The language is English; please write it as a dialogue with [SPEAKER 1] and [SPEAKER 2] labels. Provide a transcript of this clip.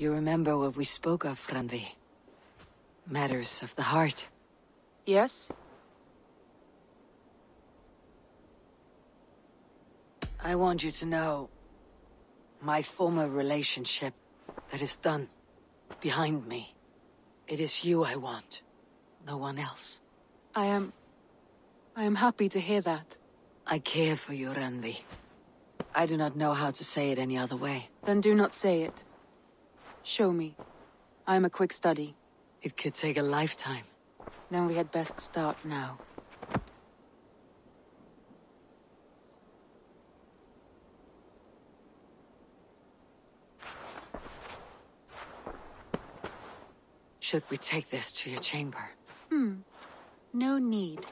[SPEAKER 1] You remember what we spoke of, Randvi? Matters of the heart.
[SPEAKER 2] Yes?
[SPEAKER 1] I want you to know... My former relationship, that is done. Behind me. It is you I want. No one else.
[SPEAKER 2] I am... I am happy to hear that.
[SPEAKER 1] I care for you, Randvi. I do not know how to say it any other way.
[SPEAKER 2] Then do not say it. Show me. I am a quick study.
[SPEAKER 1] It could take a lifetime.
[SPEAKER 2] Then we had best start now.
[SPEAKER 1] Should we take this to your chamber?
[SPEAKER 2] Hmm. No need.